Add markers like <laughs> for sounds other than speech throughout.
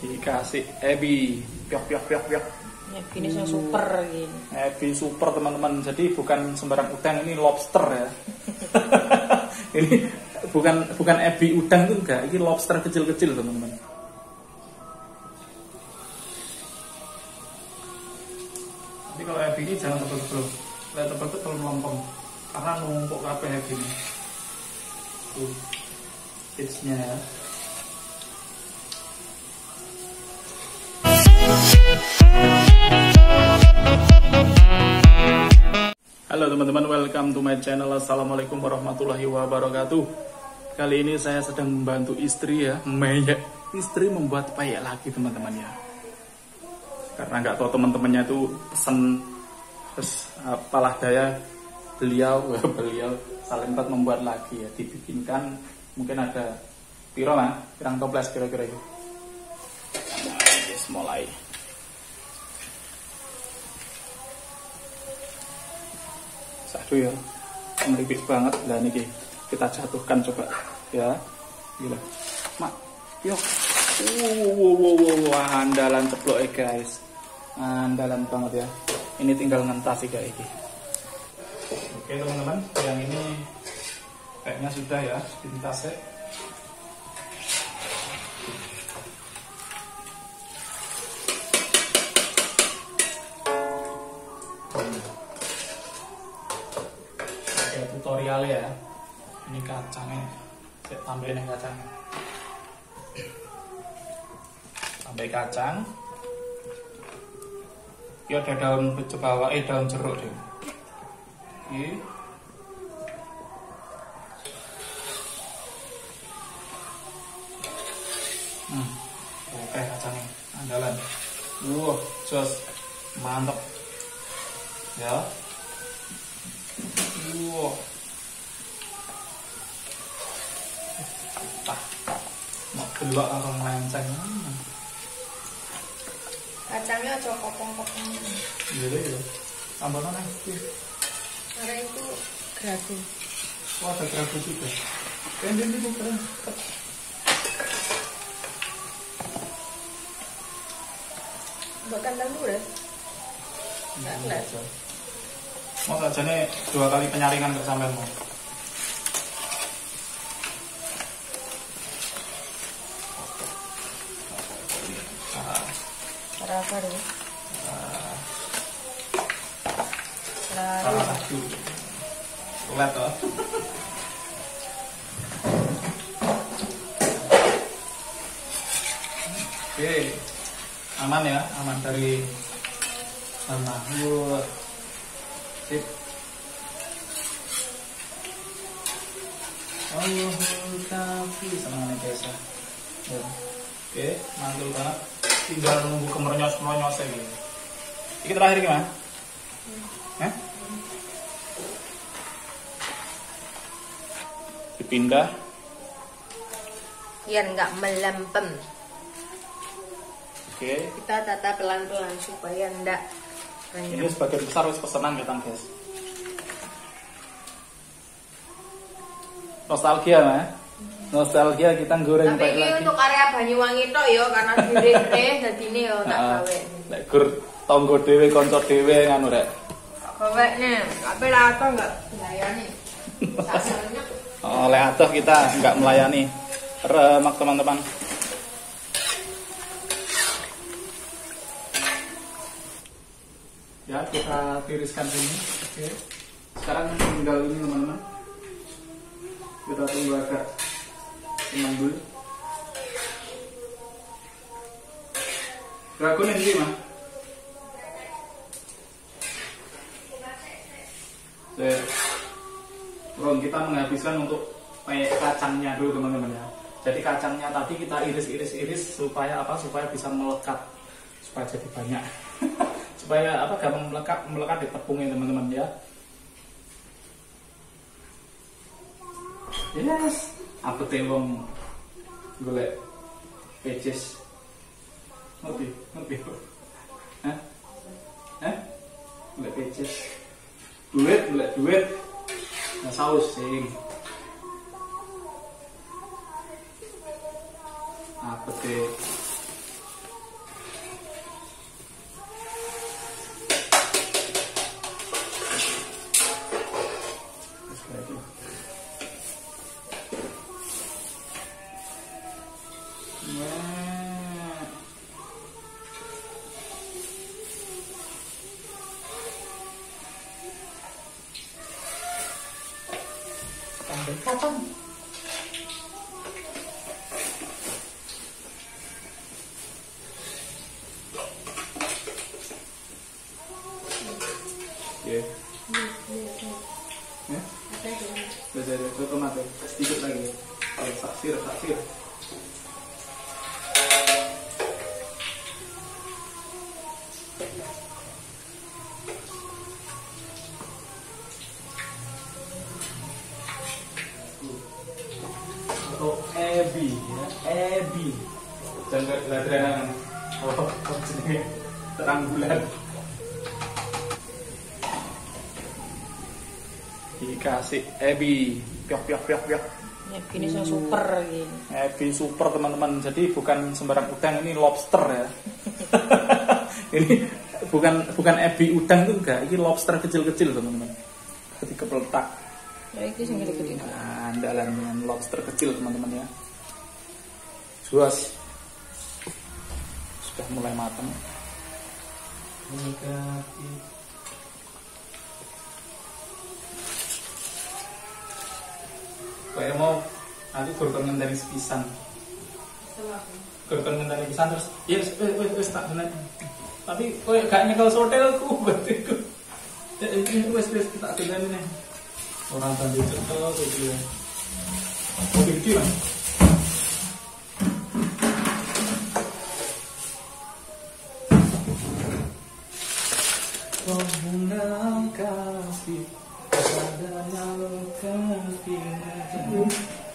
dikasih ebi piok piok piok piok Ya gini sing super gini. ebi super teman-teman jadi bukan sembarang udang ini lobster ya <laughs> ini bukan bukan ebi udang itu enggak ini lobster kecil-kecil teman-teman Jadi kalau ebi ini jangan tebel-tebel. Kalau tebel itu terlalu melompong. Karena numpuk kabeh ebi ini. Tuh. Tipsnya ya. Halo teman-teman, welcome to my channel. Assalamualaikum warahmatullahi wabarakatuh. Kali ini saya sedang membantu istri ya, meyek. Istri membuat payek lagi teman-teman ya karena nggak tahu teman-temannya itu pesen terus apalah daya beliau <laughs> beliau saling empat membuat lagi ya dibikinkan mungkin ada piro lah pirang toples kira-kira itu nah, mulai satu ya meripik banget. Lah ini kita jatuhkan coba ya. Gila. Mak yuk wow, wow, wow, wow, andalan ceplok ya guys. Andalan banget ya. Ini tinggal ngentas sih kayak ini oke teman-teman yang ini kayaknya sudah ya dintas ya tutorial ya ini kacangnya saya tambahin kacangnya tambah kacang ya ada daun bawah eh daun jeruk deh Oke. Hmm. Oke kacangnya andalan. Wah, jos mantap. Ya. Wah. Belok langsung melenceng. Kacangnya aja kopong-kopong. Iya deh, ya. Tambah mana? Karena itu gragu. Wah, ada kerabu juga. Keren ini keren. Buat kandang dulu ya. Nggak ngeliat. Mau saja nih dua kali penyaringan ke sampean mau. Cara salah satu. Lihat toh. Oke, aman ya, aman dari sama. Wah, sip. Allahul kafi sama ya. Ya. Oke, mantul banget. Tinggal nunggu kemernyos mernyos gitu. Ini terakhir gimana? Hah? Dipindah. biar nggak melempem. Oke. Kita tata pelan-pelan supaya ndak Ini sebagian besar harus pesanan ya guys. Nostalgia mah. Nostalgia kita goreng Tapi ini lagi. untuk area Banyuwangi tok yo karena diri jadi ini yo tak Heeh. gawe. Nek gur tonggo dhewe kanca dhewe ngono rek. Tak gawe nih, tapi lah atau nggak layani. Sasarnya Oleh atuh kita nggak melayani. Remak teman-teman. Ya, kita tiriskan ini. Oke. Sekarang tinggal ini teman-teman. Kita tunggu agak mendul. Dragonnya ini mah. Oke. Bro, kita menghabiskan untuk kayak kacangnya dulu teman-teman ya. Jadi kacangnya tadi kita iris-iris-iris supaya apa? Supaya bisa melekat, supaya jadi banyak. <laughs> supaya apa? Gampang melekat, melekat di tepungnya teman-teman ya. Yes, aku tewong golek pecis. Ngerti, ngerti. Hah? Hah? Golek pecis. Duit, golek duit. Nah, saus sing. Còn. Jenenge terang bulan dikasih Ebi piok piok piok piok gini so super gini. Ebi super teman-teman. Jadi bukan sembarang udang ini lobster ya. <laughs> Ini bukan bukan ebi udang itu enggak. Ini lobster kecil-kecil teman-teman. Jadi kepeletak. Ya sing gede-gede. nah, andalan dengan lobster kecil teman-teman ya. Juas sudah mulai matang kayak mau aku kurang dari sepisan. Kurang dari pisan terus ya wis wis, wis tak bener tapi kowe gak nyekel sotelku <laughs> berarti ku. Ya wis wis tak bener nih orang tadi cekel gitu ya. Oh gitu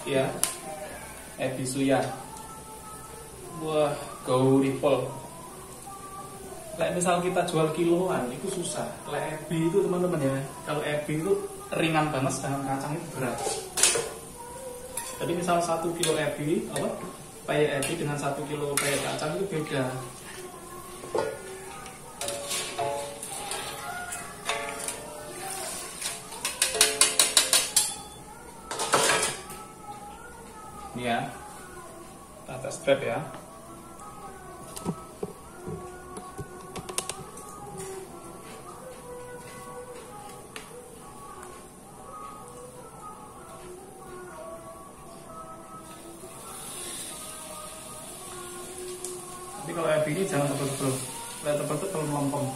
Ya, Ebi Suya. Wah, go ripple Lek misal kita jual kiloan itu susah. Lek Ebi itu teman-teman ya Kalau Ebi itu ringan banget sedangkan kacang itu berat. Jadi misal satu kilo Ebi apa? Paya Ebi dengan satu kilo paya kacang itu beda Ini ya Tata strap ya. Tapi kalau ebi ini jangan tebel-tebel. Kalau tebel-tebel melompong.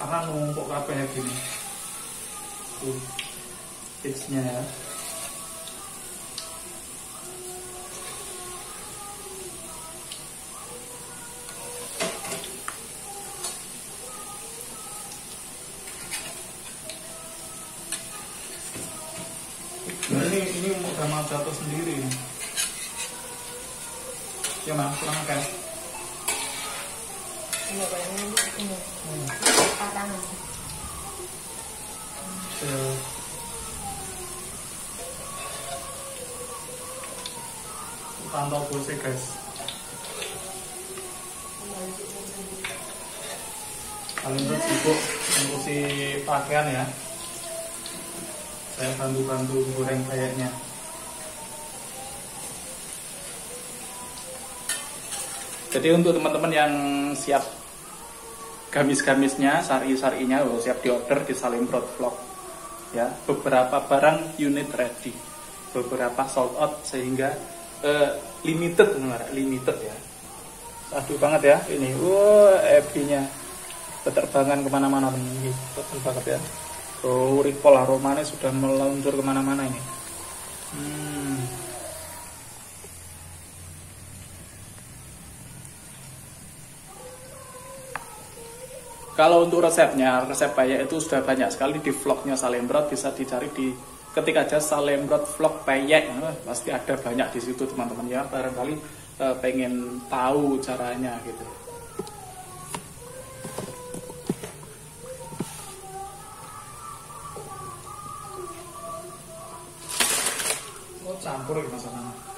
Karena numpuk kabeh ebi ini. Tuh Tipsnya ya Udah mau jatuh sendiri. Ya mas, kurang kayak Ini kayak ini ini. Patangan. eh, pantau pulsa guys. Kalian tuh sibuk ngurusi pakaian ya. Saya bantu-bantu goreng kayaknya. Jadi untuk teman-teman yang siap gamis-gamisnya, sari-sarinya, oh, siap diorder di Salim Broad Vlog. Ya, beberapa barang unit ready, beberapa sold out sehingga eh, limited, limited ya. Aduh banget ya ini, wah epinya peterbangan ke mana-mana betul banget ya. Oh, ripple aromanya sudah meluncur ke mana-mana ini. Hmm. Kalau untuk resepnya, resep payek itu sudah banyak sekali di vlognya Salembrot bisa dicari di ketik aja Salembrot vlog payek Nah, pasti ada banyak di situ teman-teman ya barangkali eh, pengen tahu caranya gitu. campur lima sama